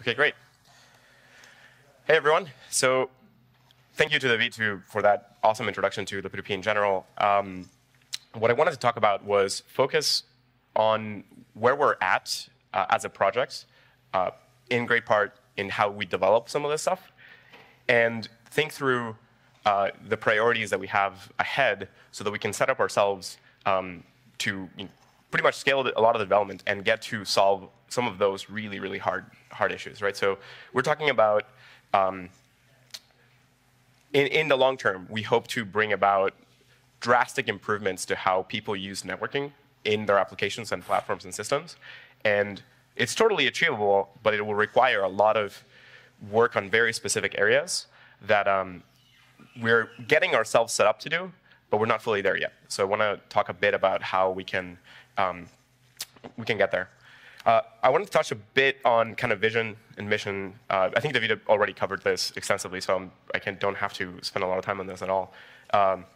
Okay, great. Hey, everyone. So thank you to the V2 for that awesome introduction to libp2p in general. Um, what I wanted to talk about was focus on where we're at uh, as a project, uh, in great part in how we develop some of this stuff, and think through uh, the priorities that we have ahead so that we can set up ourselves um, to you know, pretty much scale a lot of development and get to solve some of those really, really hard, hard issues, right? So we're talking about, um, in, in the long term, we hope to bring about drastic improvements to how people use networking in their applications and platforms and systems. And it's totally achievable, but it will require a lot of work on very specific areas that um, we're getting ourselves set up to do, but we're not fully there yet. So I want to talk a bit about how we can um, we can get there. Uh, I wanted to touch a bit on kind of vision and mission. Uh, I think David already covered this extensively, so I'm, I can, don't have to spend a lot of time on this at all. Um,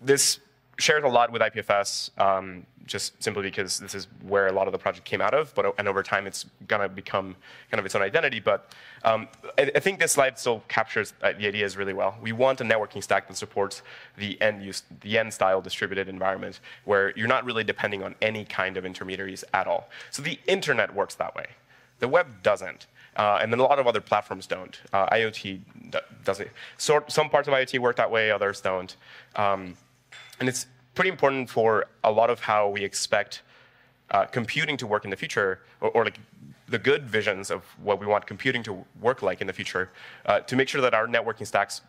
this shares a lot with IPFS, um, just simply because this is where a lot of the project came out of, but and over time it's gonna become kind of its own identity. But um, I, I, think this slide still captures uh, the ideas really well. We want a networking stack that supports the end use, the end style distributed environment, where you're not really depending on any kind of intermediaries at all. So the internet works that way. The web doesn't. Uh, and then a lot of other platforms don't. Uh, IoT doesn't. So, some parts of IoT work that way, others don't. Um, and it's pretty important for a lot of how we expect uh, computing to work in the future, or, or, like the good visions of what we want computing to work like in the future, uh, to make sure that our networking stacks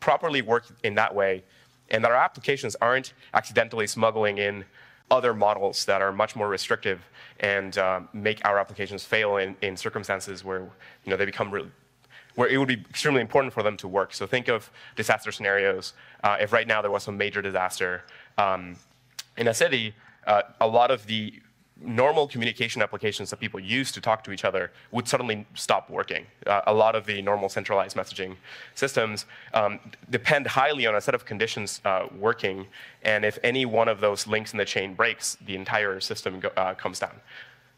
properly work in that way, and that our applications aren't accidentally smuggling in other models that are much more restrictive and uh, make our applications fail in, in circumstances where you know, they become where it would be extremely important for them to work. So think of disaster scenarios. Uh, if right now there was some major disaster um, in a city, uh, a lot of the normal communication applications that people use to talk to each other would suddenly stop working. Uh, a lot of the normal centralized messaging systems um, depend highly on a set of conditions uh, working, and if any one of those links in the chain breaks, the entire system go, uh, comes down.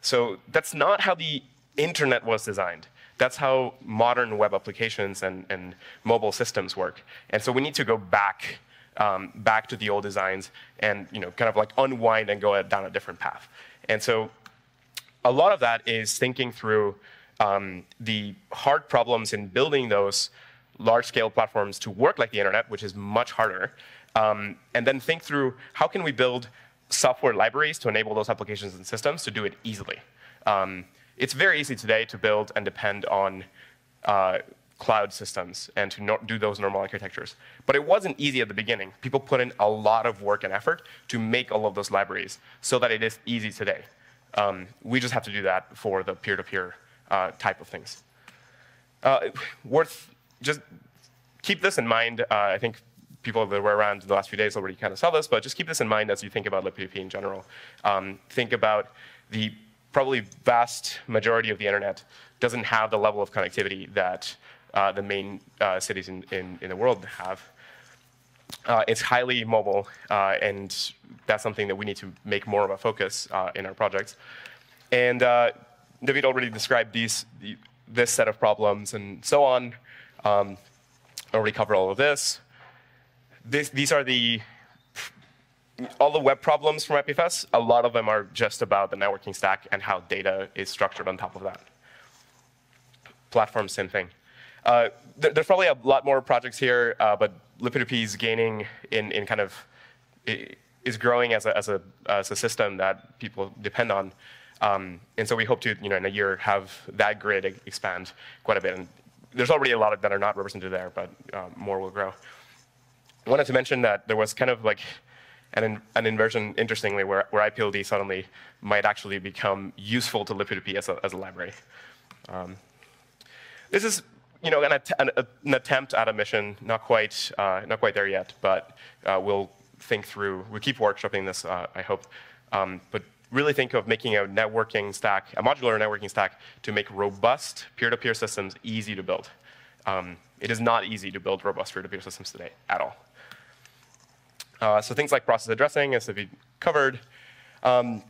So that's not how the internet was designed. That's how modern web applications and, and mobile systems work. And so we need to go back um, back to the old designs and you know, kind of like unwind and go down a different path. And so a lot of that is thinking through um, the hard problems in building those large-scale platforms to work like the internet, which is much harder, um, and then think through how can we build software libraries to enable those applications and systems to do it easily. Um, it's very easy today to build and depend on uh, cloud systems and to no do those normal architectures. But it wasn't easy at the beginning. People put in a lot of work and effort to make all of those libraries so that it is easy today. Um, we just have to do that for the peer-to-peer -peer, uh, type of things. Uh, worth just keep this in mind. Uh, I think people that were around the last few days already kind of saw this, but just keep this in mind as you think about libp2p in general. Um, think about the probably vast majority of the internet doesn't have the level of connectivity that uh, the main uh, cities in, in, in, the world have. Uh, it's highly mobile, uh, and that's something that we need to make more of a focus uh, in our projects. And David already described these, this set of problems and so on. Um, already covered all of this. this. These are the all the web problems from IPFS, a lot of them are just about the networking stack and how data is structured on top of that. Platform, same thing. Uh, there, there's probably a lot more projects here, uh, but libp2p is gaining in, in kind of, is growing as a, as, a, as a system that people depend on. Um, and so we hope to, you know, in a year, have that grid expand quite a bit. And there's already a lot of, that are not represented there, but uh, more will grow. I wanted to mention that there was kind of like an, an inversion, interestingly, where, where IPLD suddenly might actually become useful to libp2p as a, as a library. Um, this is you know, an, att an, an, attempt at a mission, not quite, uh, not quite there yet, but uh, we'll think through, we keep workshopping this, uh, I hope, um, but really think of making a networking stack, a modular networking stack to make robust peer-to-peer -peer systems easy to build. Um, it is not easy to build robust peer-to-peer -peer systems today at all. Uh, so things like process addressing, as we covered. Um,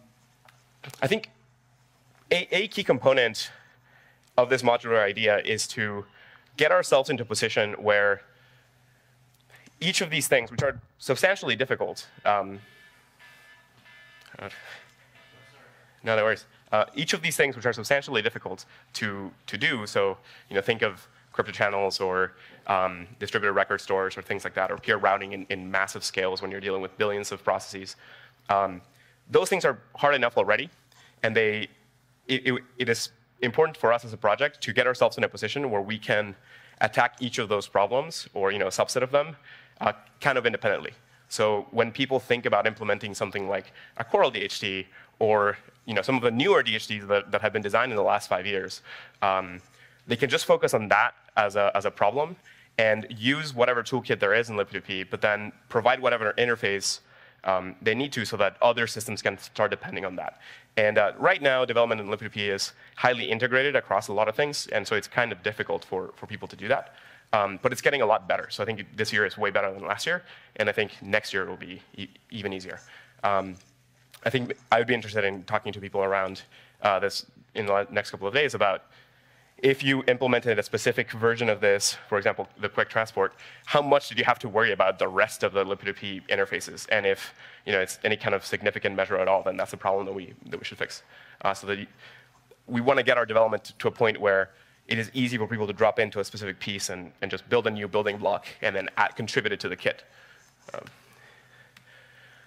I think a, a, key component of this modular idea is to get ourselves into a position where each of these things, which are substantially difficult, um, no, no worries. Uh, each of these things, which are substantially difficult to, to do, so you know, think of crypto channels or um, distributed record stores or things like that, or peer routing in, in massive scales when you're dealing with billions of processes. Um, those things are hard enough already, and they, it, it, it is important for us as a project to get ourselves in a position where we can attack each of those problems or you know, a subset of them uh, kind of independently. So when people think about implementing something like a Coral DHT or you know, some of the newer DHTs that, that have been designed in the last five years, um, they can just focus on that as a, as a problem and use whatever toolkit there is in libp2p, but then provide whatever interface um, they need to so that other systems can start depending on that. And uh, right now, development in libp2p is highly integrated across a lot of things, and so it's kind of difficult for, for people to do that. Um, but it's getting a lot better. So I think this year is way better than last year, and I think next year it will be e even easier. Um, I think I would be interested in talking to people around uh, this in the next couple of days about if you implemented a specific version of this, for example, the QUIC transport, how much did you have to worry about the rest of the libp2p interfaces? And if you know, it's any kind of significant measure at all, then that's a problem that we, that we should fix. Uh, so that we want to get our development to a point where it is easy for people to drop into a specific piece and, and just build a new building block and then add, contribute it to the kit. Um,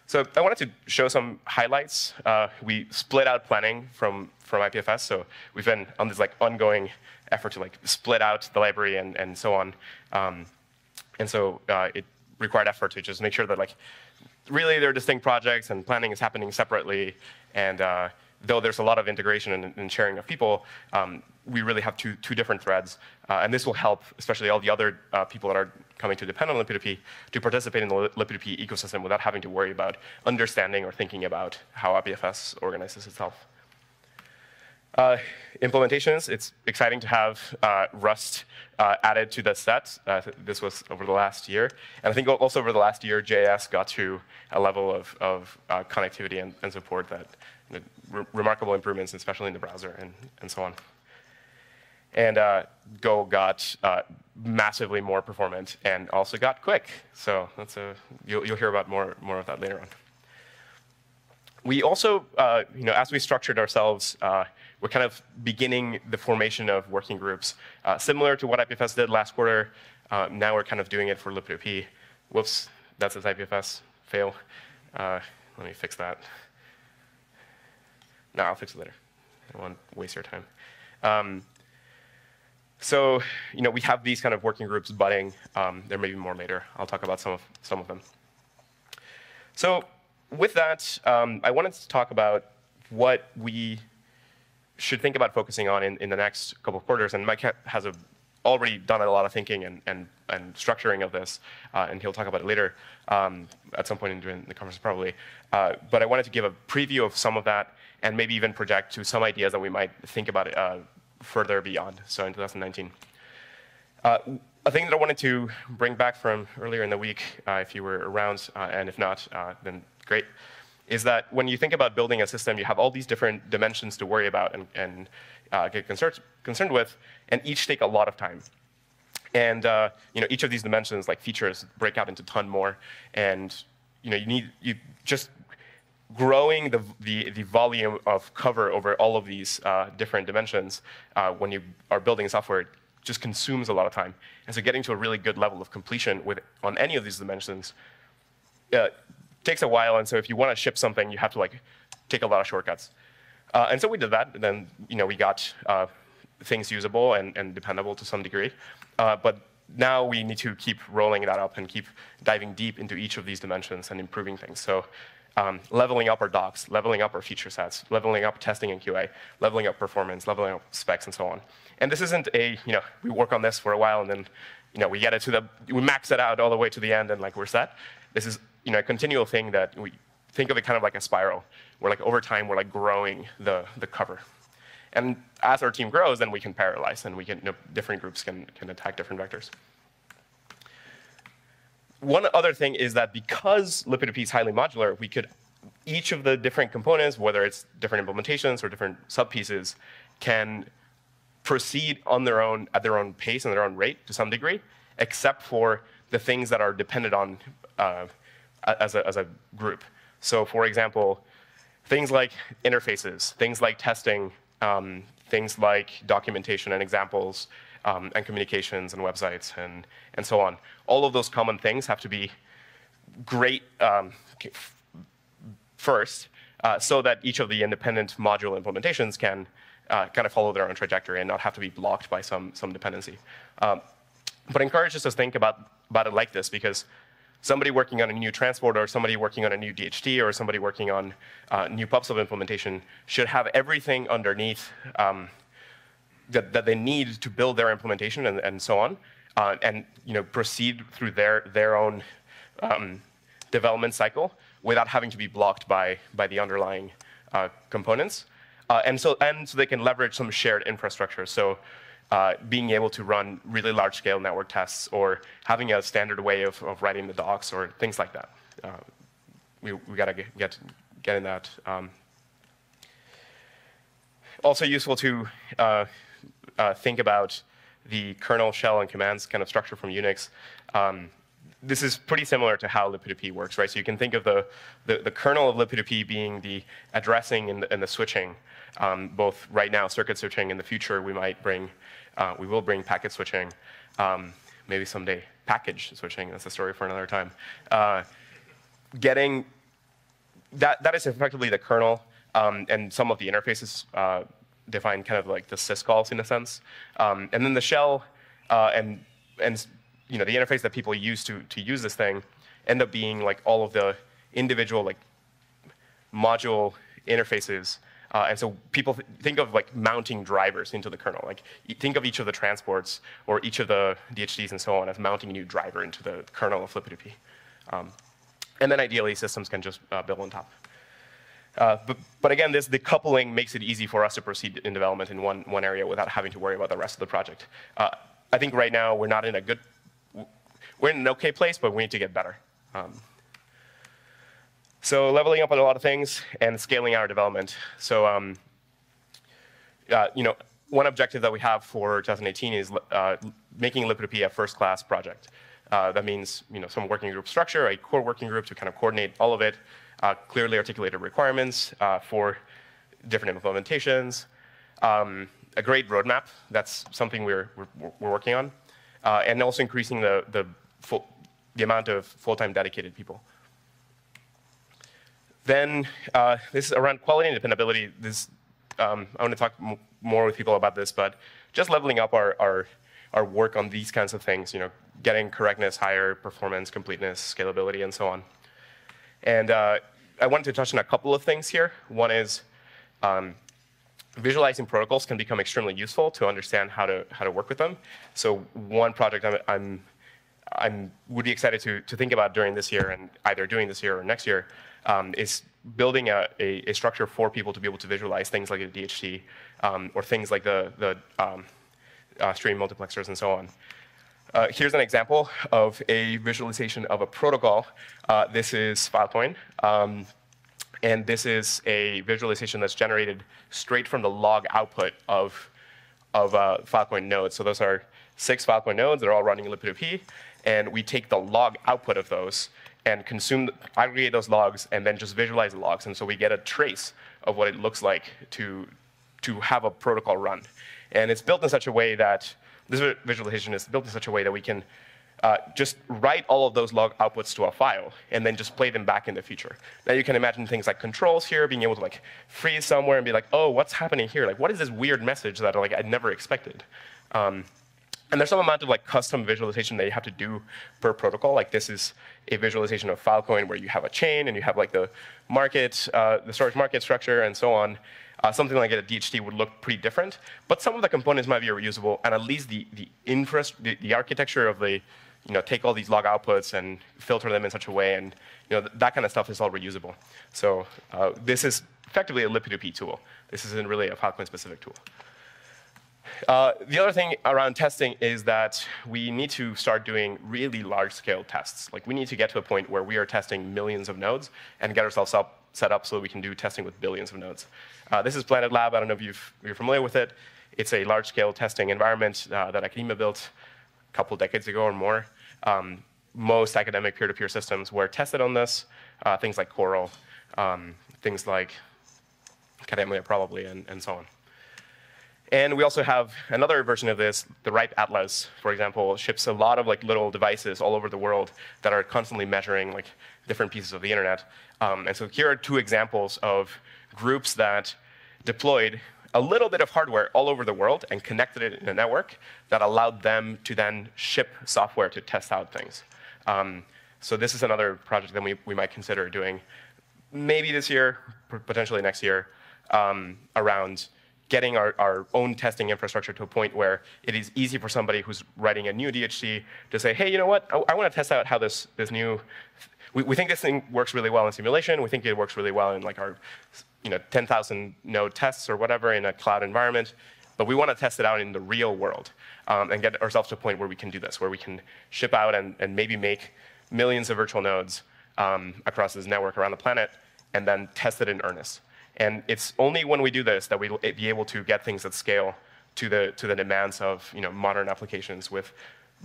so I wanted to show some highlights. Uh, we split out planning from, from IPFS, so we've been on this like ongoing effort to like split out the library and, and so on. Um, and so uh, it required effort to just make sure that like really they're distinct projects and planning is happening separately and uh, though there's a lot of integration and, and sharing of people, um, we really have two, two different threads. Uh, and this will help, especially all the other uh, people that are coming to depend on libp2p, to participate in the libp2p ecosystem without having to worry about understanding or thinking about how IPFS organizes itself. Uh, implementations, it's exciting to have uh, Rust uh, added to the set. Uh, this was over the last year. And I think also over the last year, JS got to a level of, of uh, connectivity and, and, support that re remarkable improvements, especially in the browser and, and so on. And uh, Go got massively more performant and also got QUIC. So that's a, you'll, you'll hear about more, more of that later on. We also, you know, as we structured ourselves, we're kind of beginning the formation of working groups. Uh, similar to what IPFS did last quarter, uh, now we're kind of doing it for libp2p. Whoops, that's its IPFS fail. Uh, let me fix that. No, I'll fix it later. I don't want to waste your time. Um, so, you know, we have these kind of working groups budding. Um, there may be more later. I'll talk about some of, some of them. So with that, um, I wanted to talk about what we should think about focusing on in, in the next couple of quarters. And Mike has a, already done a lot of thinking and, and, and structuring of this, uh, and he'll talk about it later um, at some point during the conference probably. Uh, but I wanted to give a preview of some of that and maybe even project to some ideas that we might think about uh, further beyond, so in 2019. Uh, a thing that I wanted to bring back from earlier in the week, uh, if you were around, uh, and if not, then great, is that when you think about building a system, you have all these different dimensions to worry about and, and uh, get concerned, concerned with, and each take a lot of time. And uh, you know, each of these dimensions, like features, break out into ton more. And you know, you need you just growing the, the, the volume of cover over all of these uh, different dimensions uh, when you are building software just consumes a lot of time. And so getting to a really good level of completion with on any of these dimensions uh, takes a while, and so if you want to ship something, you have to like take a lot of shortcuts. Uh, and so we did that, and then you know we got uh, things usable and, and, dependable to some degree. Uh, but now we need to keep rolling that up and keep diving deep into each of these dimensions and improving things. So um, leveling up our docs, leveling up our feature sets, leveling up testing and QA, leveling up performance, leveling up specs, and so on. And this isn't a, you know, we work on this for a while and then, you know, we get it to the, we max it out all the way to the end and like we're set. This is you know, a continual thing that we think of it kind of like a spiral, where like over time we're like growing the, the cover. And as our team grows, then we can parallelize and we can, you know, different groups can, can attack different vectors. One other thing is that because libp2p is highly modular, we could, each of the different components, whether it's different implementations or different subpieces, can proceed on their own at their own pace and their own rate to some degree, except for the things that are dependent on uh, as, a, as a group. So, for example, things like interfaces, things like testing, um, things like documentation and examples, um, and communications and websites and, and so on. All of those common things have to be great um, first, uh, so that each of the independent module implementations can uh, kind of follow their own trajectory and not have to be blocked by some, some dependency. Um, but encourage us to think about, about it like this because somebody working on a new transport or somebody working on a new DHT or somebody working on uh, new PubSub implementation should have everything underneath um, that, that, they need to build their implementation and, and so on, uh, and you know, proceed through their, their own um, development cycle without having to be blocked by, by the underlying uh, components. Uh, and, so, and so they can leverage some shared infrastructure. So uh, being able to run really large-scale network tests or having a standard way of, of writing the docs or things like that. Uh, we we got to get, get, in that. Um, also useful to uh, think about the kernel shell and commands kind of structure from Unix. Um, this is pretty similar to how libp2p works, right? So you can think of the, the, the kernel of libp2p being the addressing and the, and the switching, um, both right now circuit switching. In the future, we might bring, uh, we will bring packet switching, um, maybe someday package switching. That's a story for another time. Uh, getting that that is effectively the kernel, um, and some of the interfaces uh, define kind of like the syscalls in a sense, um, and then the shell uh, and and you know, the interface that people use to, to use this thing end up being like all of the individual like module interfaces. Uh, and so people th think of like mounting drivers into the kernel. Like think of each of the transports or each of the DHTs and so on as mounting a new driver into the kernel of libp2p. Um, and then ideally systems can just uh, build on top. Uh, but, but, again, this decoupling makes it easy for us to proceed in development in one, one area without having to worry about the rest of the project. Uh, I think right now we're not in a good we're in an okay place, but we need to get better. Um, so leveling up on a lot of things and scaling our development. So, um, uh, you know, one objective that we have for 2018 is uh, making libp2p a first-class project. Uh, that means, you know, some working group structure, a core working group to kind of coordinate all of it, uh, clearly articulated requirements uh, for different implementations, um, a great roadmap. That's something we're, we're, we're working on. Uh, and also increasing the, the full, the amount of full-time dedicated people. Then uh, this is around quality and dependability. This, um, I want to talk more with people about this, but just leveling up our, our, our work on these kinds of things, you know, getting correctness higher, performance, completeness, scalability, and so on. And uh, I wanted to touch on a couple of things here. One is um, visualizing protocols can become extremely useful to understand how to, how to work with them. So one project I'm, I'm I would be excited to, to think about during this year and either doing this year or next year um, is building a, a, a, structure for people to be able to visualize things like a DHT um, or things like the, the um, uh, stream multiplexers and so on. Uh, here's an example of a visualization of a protocol. Uh, this is Filecoin. Um, and this is a visualization that's generated straight from the log output of, of uh, Filecoin nodes. So those are six Filecoin nodes. They're all running libp2p and we take the log output of those and consume, aggregate those logs, and then just visualize the logs. And so we get a trace of what it looks like to, to have a protocol run. And it's built in such a way that, this visualization is built in such a way that we can uh, just write all of those log outputs to a file and then just play them back in the future. Now you can imagine things like controls here, being able to like freeze somewhere and be like, oh, what's happening here? Like, what is this weird message that like I never expected? Um, and there's some amount of like custom visualization that you have to do per protocol. Like this is a visualization of Filecoin where you have a chain and you have like the market, uh, the storage market structure and so on. Uh, something like a DHT would look pretty different, but some of the components might be reusable, and at least the the, infra the, the architecture of the you know take all these log outputs and filter them in such a way, and you know th that kind of stuff is all reusable. So uh, this is effectively a libp2p tool. This isn't really a Filecoin specific tool. Uh, the other thing around testing is that we need to start doing really large-scale tests. Like we need to get to a point where we are testing millions of nodes and get ourselves up, set up so we can do testing with billions of nodes. Uh, this is Planet Lab. I don't know if you are familiar with it. It's a large-scale testing environment uh, that academia built a couple decades ago or more. Um, most academic peer-to-peer systems were tested on this, uh, things like Coral, um, things like Kademlia probably, and, and so on. And we also have another version of this, the RIPE Atlas, for example, ships a lot of like little devices all over the world that are constantly measuring like different pieces of the internet. Um, and so here are two examples of groups that deployed a little bit of hardware all over the world and connected it in a network that allowed them to then ship software to test out things. Um, so this is another project that we, we might consider doing maybe this year, potentially next year, um, around getting our, our own testing infrastructure to a point where it is easy for somebody who's writing a new DHT to say, hey, you know what, I, I want to test out how this, this new, we, we think this thing works really well in simulation, we think it works really well in like our you know, 10,000 node tests or whatever in a cloud environment, but we want to test it out in the real world um, and get ourselves to a point where we can do this, where we can ship out and, and maybe make millions of virtual nodes um, across this network around the planet and then test it in earnest. And it's only when we do this that we'll be able to get things at scale to the, to the demands of you know, modern applications with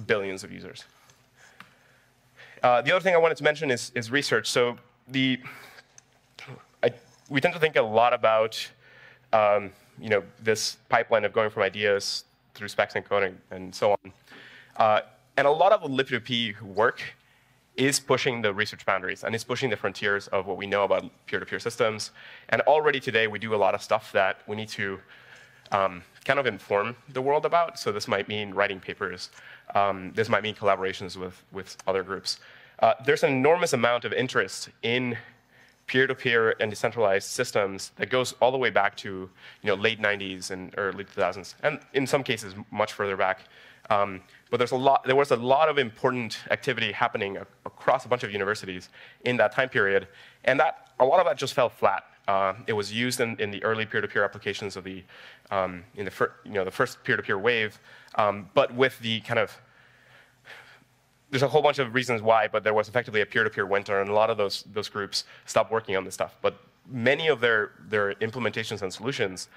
billions of users. Uh, the other thing I wanted to mention is, is research. So the, I, we tend to think a lot about um, you know, this pipeline of going from ideas through specs and coding and so on. Uh, and a lot of the libp2p work is pushing the research boundaries and is pushing the frontiers of what we know about peer-to-peer systems. And already today, we do a lot of stuff that we need to um, kind of inform the world about. So this might mean writing papers. Um, this might mean collaborations with, with other groups. Uh, there's an enormous amount of interest in peer-to-peer and decentralized systems that goes all the way back to you know, late 90s and early 2000s, and in some cases much further back. Um, but there's a lot, there was a lot of important activity happening across a bunch of universities in that time period, and that, a lot of that just fell flat. Uh, it was used in, in the early peer-to-peer applications of the, um, in the, fir- you know, the first peer-to-peer wave, um, but with the kind of there's a whole bunch of reasons why, but there was effectively a peer-to-peer winter, and a lot of those, those groups stopped working on this stuff. But many of their, their implementations and solutions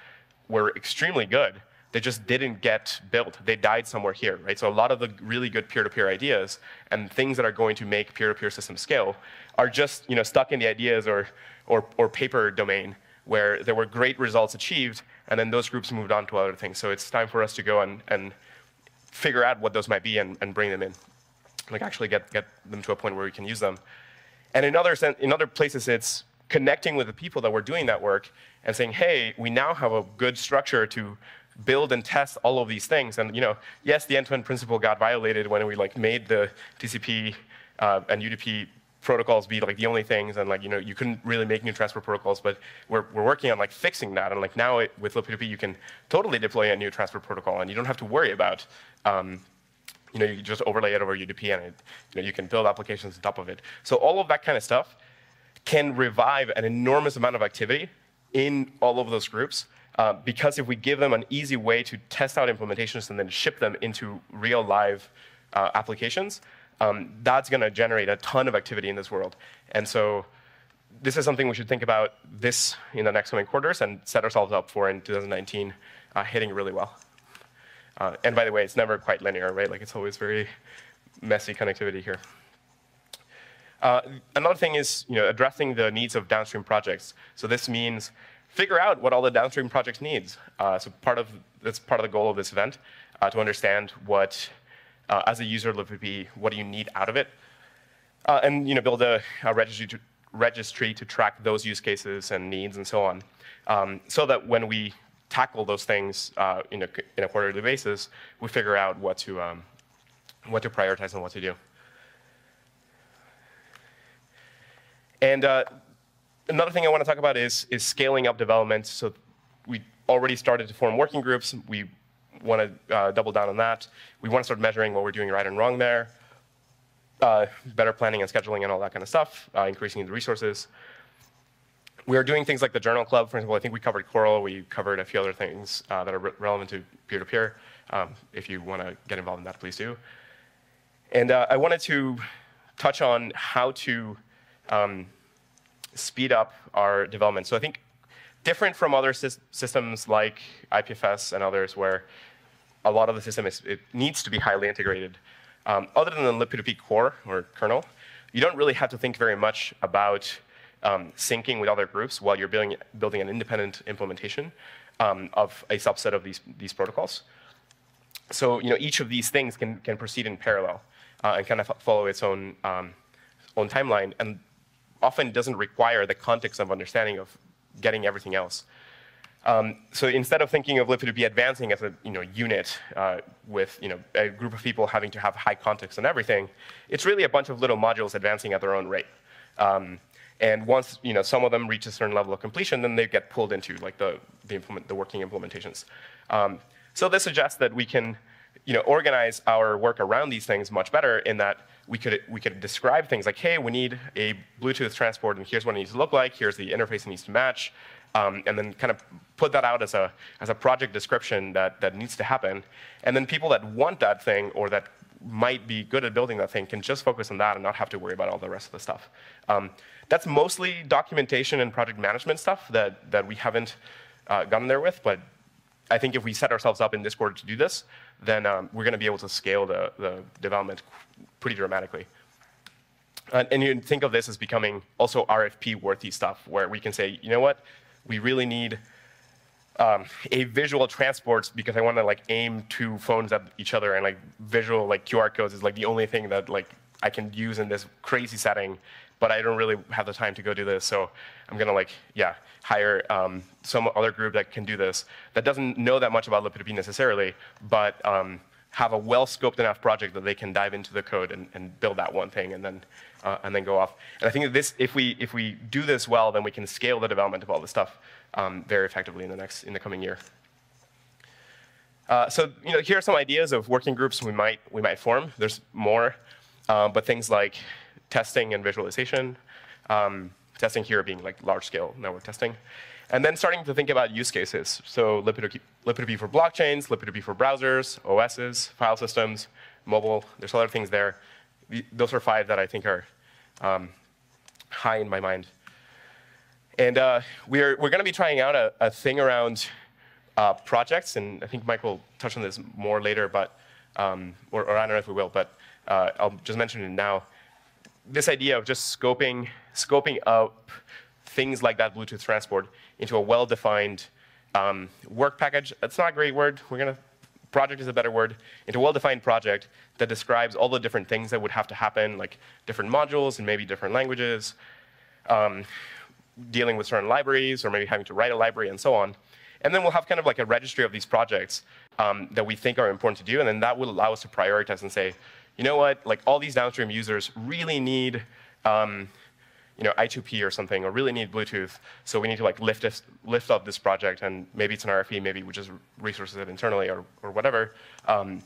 were extremely good, they just didn't get built. They died somewhere here, right? So a lot of the really good peer-to-peer ideas and things that are going to make peer-to-peer systems scale are just you know, stuck in the ideas or, or, or paper domain where there were great results achieved, and then those groups moved on to other things. So it's time for us to go and, and figure out what those might be and, and bring them in, like actually get, get them to a point where we can use them. And in other, in other places, it's connecting with the people that were doing that work and saying, hey, we now have a good structure to build and test all of these things. And you know, yes, the end-to-end principle got violated when we like made the TCP uh, and UDP protocols be like the only things, and like you know, you couldn't really make new transport protocols. But we're we're working on like fixing that, and like now it, with libp2p, you can totally deploy a new transport protocol, and you don't have to worry about. Um, you know, you just overlay it over UDP, and it, you know, you can build applications on top of it. So all of that kind of stuff can revive an enormous amount of activity in all of those groups uh, because if we give them an easy way to test out implementations and then ship them into real live uh, applications, um, that's going to generate a ton of activity in this world. And so this is something we should think about this in the next coming quarters and set ourselves up for in 2019 uh, hitting really well. Uh, and by the way, it's never quite linear, right? Like it's always very messy connectivity here. Uh, another thing is you know, addressing the needs of downstream projects. So this means figure out what all the downstream projects needs. Uh, so part of that's part of the goal of this event uh, to understand what, uh, as a user of libp2p, what do you need out of it, uh, and you know build a, a registry, to, registry to track those use cases and needs and so on, um, so that when we tackle those things uh, in a, in a quarterly basis, we figure out what to um, what to prioritize and what to do. And uh, another thing I want to talk about is, is scaling up development. So we already started to form working groups. We want to uh, double down on that. We want to start measuring what we're doing right and wrong there. Uh, better planning and scheduling and all that kind of stuff, uh, increasing the resources. We are doing things like the Journal Club, for example. I think we covered Coral. We covered a few other things uh, that are re relevant to peer-to-peer. -peer. Um, if you want to get involved in that, please do. And uh, I wanted to touch on how to um, speed up our development. So I think different from other sys systems like IPFS and others where a lot of the system is, it needs to be highly integrated. Um, other than the libp2p core or kernel, you don't really have to think very much about um, syncing with other groups while you're building, building an independent implementation um, of a subset of these, these protocols. So you know, each of these things can, can proceed in parallel uh, and kind of follow its own, um, own timeline, and often doesn't require the context of understanding of getting everything else. Um, so instead of thinking of libp2p advancing as a you know, unit uh, with you know, a group of people having to have high context on everything, it's really a bunch of little modules advancing at their own rate. Um, and once you know, some of them reach a certain level of completion, then they get pulled into like the, the, implement, the working implementations. Um, so this suggests that we can you know, organize our work around these things much better in that we could, we could describe things like, hey, we need a Bluetooth transport, and here's what it needs to look like, here's the interface it needs to match, um, and then kind of put that out as a, as a project description that, that needs to happen. And then people that want that thing or that might be good at building that thing can just focus on that and not have to worry about all the rest of the stuff. Um, that's mostly documentation and project management stuff that, that we haven't uh, gotten there with, but I think if we set ourselves up in Discord to do this, then um, we're going to be able to scale the, the development pretty dramatically. And, and you think of this as becoming also RFP-worthy stuff, where we can say, you know what, we really need um, a visual transport because I want to like aim two phones at each other, and like visual like QR codes is like the only thing that like I can use in this crazy setting but I don't really have the time to go do this. So I'm gonna like, yeah, hire um, some other group that can do this that doesn't know that much about libp2p necessarily, but um, have a well-scoped enough project that they can dive into the code and, and build that one thing and then uh, and then go off. And I think that this, if we if we do this well, then we can scale the development of all this stuff um, very effectively in the next in the coming year. Uh, so you know, here are some ideas of working groups we might we might form. There's more, uh, but things like testing and visualization. Um, testing here being like large-scale network testing. And then starting to think about use cases. So libp2p for blockchains, libp2p for browsers, OSs, file systems, mobile. There's other things there. Those are five that I think are um, high in my mind. And uh, we're, we're going to be trying out a, a thing around uh, projects, and I think Mike will touch on this more later, but um, or, or, I don't know if we will, but uh, I'll just mention it now this idea of just scoping, scoping up things like that Bluetooth transport into a well-defined um, work package. That's not a great word. We're going to, project is a better word, into a well-defined project that describes all the different things that would have to happen, like different modules and maybe different languages, um, dealing with certain libraries, or maybe having to write a library and so on. And then we'll have kind of like a registry of these projects um, that we think are important to do, and then that will allow us to prioritize and say, you know what, like all these downstream users really need um, you know, I2P or something, or really need Bluetooth, so we need to like lift, this, lift up this project, and maybe it's an RFP, maybe we just resources it internally or, or whatever. Um,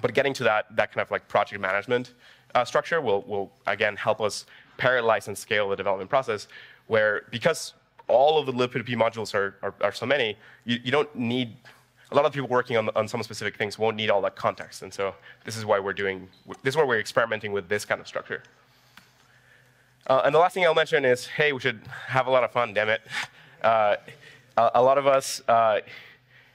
but getting to that, that kind of like project management uh, structure will, will, again, help us parallelize and scale the development process, where because all of the libp2p modules are, are, are so many, you, you don't need a lot of people working on, on some specific things won't need all that context. And so this is why we're doing, this is why we're experimenting with this kind of structure. Uh, and the last thing I'll mention is, hey, we should have a lot of fun, damn it. Uh, a, a, lot of us uh,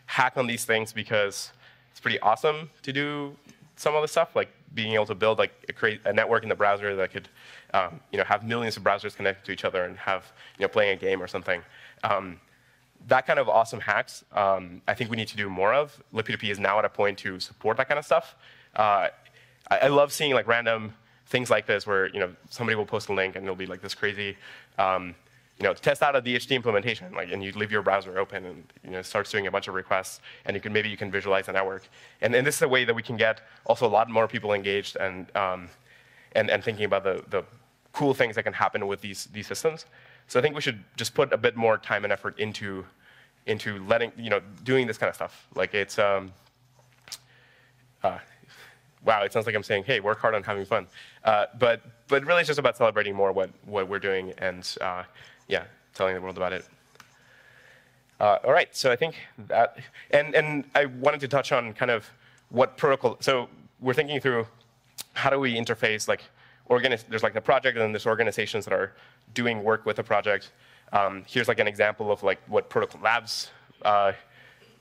hack on these things because it's pretty awesome to do some of the stuff, like being able to build like a, create a network in the browser that could, um, you know, have millions of browsers connected to each other and have, you know, playing a game or something. Um, that kind of awesome hacks, um, I think we need to do more of. libp2p is now at a point to support that kind of stuff. Uh, I, I, love seeing like random things like this where you know somebody will post a link and it'll be like this crazy, um, you know, test out a DHT implementation, like, and you leave your browser open and you know starts doing a bunch of requests, and you can maybe you can visualize the network. And, and this is a way that we can get also a lot more people engaged and um, and, and thinking about the, the cool things that can happen with these these systems. So I think we should just put a bit more time and effort into, into letting, you know, doing this kind of stuff. Like it's, um, uh, wow, it sounds like I'm saying, hey, work hard on having fun. Uh, but, but really it's just about celebrating more what, what we're doing and, uh, yeah, telling the world about it. Uh, all right, so I think that, and, and I wanted to touch on kind of what protocol, so we're thinking through how do we interface like there's like the project and then there's organizations that are doing work with the project. Um, here's like an example of like what Protocol Labs, uh,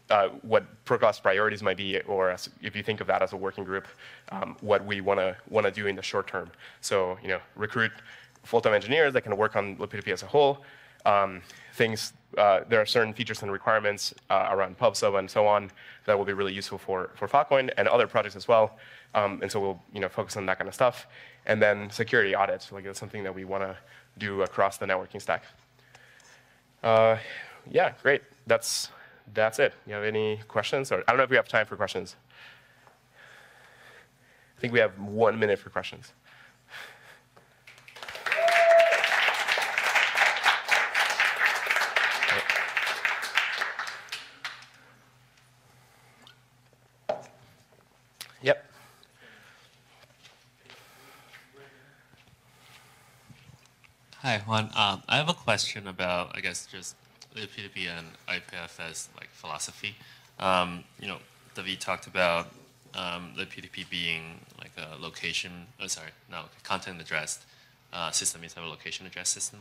uh, what Protocol priorities might be, or as, if you think of that as a working group, um, what we want to want to do in the short term. So you know, recruit full-time engineers that can work on libp2p as a whole. Um, things uh, there are certain features and requirements uh, around PubSub and so on that will be really useful for, for Filecoin and other projects as well. Um, and so we'll you know, focus on that kind of stuff. And then security audits, like that's something that we want to do across the networking stack. Uh, yeah, great. That's, that's it. You have any questions? Or I don't know if we have time for questions. I think we have one minute for questions. Hi, Juan. Um, I have a question about, I guess, just the P2P and IPFS like philosophy. Um, you know, David talked about um, the P2P being like a location, oh, sorry, no, content addressed uh, system instead of a location address system.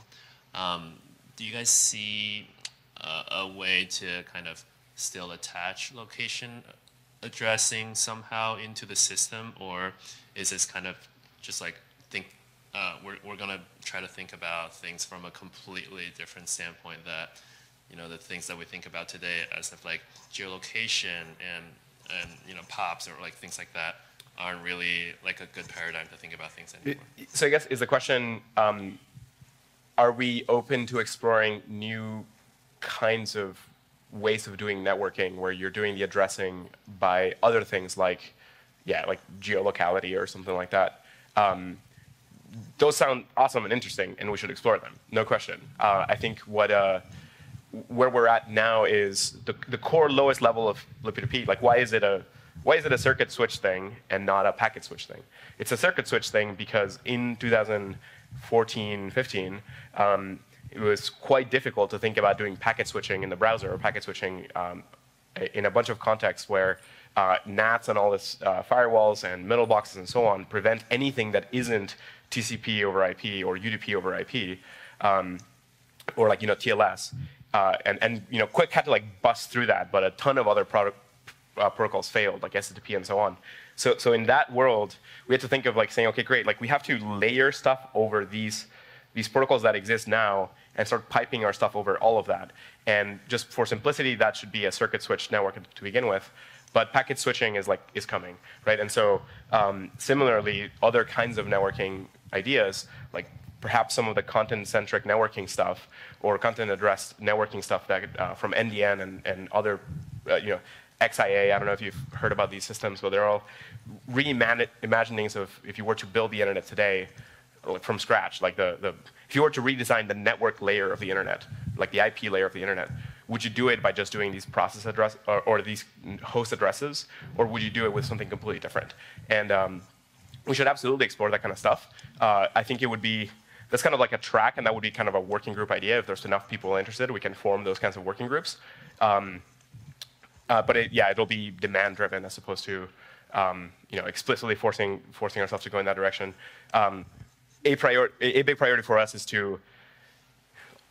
Um, do you guys see uh, a way to kind of still attach location addressing somehow into the system, or is this kind of just like think uh, we're we're gonna try to think about things from a completely different standpoint that you know the things that we think about today as of like geolocation and and you know pops or like things like that aren't really like a good paradigm to think about things anymore. So I guess is the question: um, Are we open to exploring new kinds of ways of doing networking where you're doing the addressing by other things like, yeah, like geolocality or something like that. Um, those sound awesome and interesting, and we should explore them, no question. Uh, I think what uh, where we're at now is the, the core lowest level of libp2p. Like, why is it a why is it a circuit switch thing and not a packet switch thing? It's a circuit switch thing because in 2014, 15, um, it was quite difficult to think about doing packet switching in the browser or packet switching um, in a bunch of contexts where uh, NATs and all this uh, firewalls and middle boxes and so on prevent anything that isn't TCP over IP or UDP over IP um, or like you know TLS. Uh, and and you know QUIC had to like bust through that, but a ton of other product, uh, protocols failed, like SCTP and so on. So so in that world, we had to think of like saying, okay, great, like we have to layer stuff over these these protocols that exist now and start piping our stuff over all of that. And just for simplicity, that should be a circuit switch network to begin with. But packet switching is like is coming, right? And so um, similarly, other kinds of networking ideas, like perhaps some of the content-centric networking stuff or content-addressed networking stuff that uh, from NDN and, and other, uh, you know, XIA. I don't know if you've heard about these systems, but they're all reimaginings of if you were to build the internet today, from scratch, like the, the, if you were to redesign the network layer of the internet, like the IP layer of the internet, would you do it by just doing these process address or, or these host addresses, or would you do it with something completely different? And um, we should absolutely explore that kind of stuff. Uh, I think it would be that's kind of like a track, and that would be kind of a working group idea. If there's enough people interested, we can form those kinds of working groups. Um, uh, but it, yeah, it'll be demand driven as opposed to um, you know explicitly forcing forcing ourselves to go in that direction. Um, a, prior, a big priority for us is to,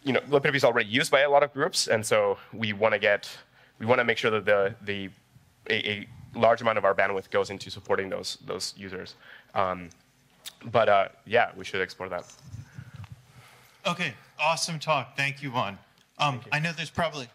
you know, libp2p is already used by a lot of groups, and so we want to get, we want to make sure that the, the a, a, large amount of our bandwidth goes into supporting those, those users. Um, but uh, yeah, we should explore that. Okay, awesome talk. Thank you, Juan. Um, Thank you. I know there's probably